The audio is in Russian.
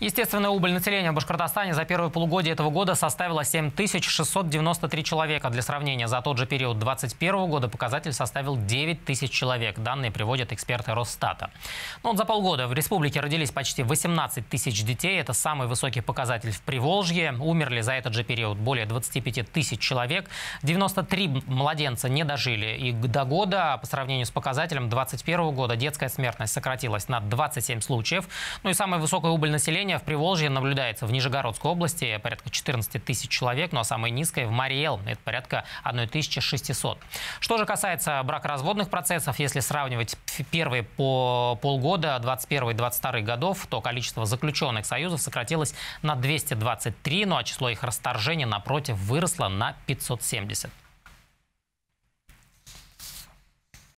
Естественная убыль населения в Башкортостане за первое полугодие этого года составила 7693 человека. Для сравнения, за тот же период 2021 года показатель составил 9 тысяч человек. Данные приводят эксперты Росстата. Ну, вот за полгода в республике родились почти 18 тысяч детей. Это самый высокий показатель в Приволжье. Умерли за этот же период более 25 тысяч человек. 93 младенца не дожили и до года. По сравнению с показателем 2021 года детская смертность сократилась на 27 случаев. Ну и самая высокая убыль населения населения в Приволжье наблюдается в Нижегородской области порядка 14 тысяч человек, ну а самое низкое в Мариэл, это порядка 1600. Что же касается бракоразводных процессов, если сравнивать первые по полгода 21 и 22 годов, то количество заключенных союзов сократилось на 223, ну а число их расторжений, напротив, выросло на 570.